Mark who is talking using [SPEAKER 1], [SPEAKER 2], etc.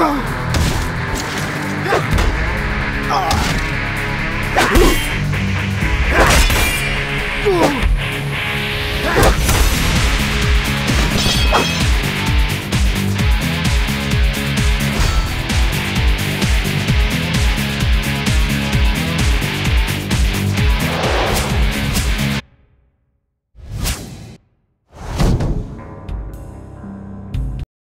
[SPEAKER 1] Oh!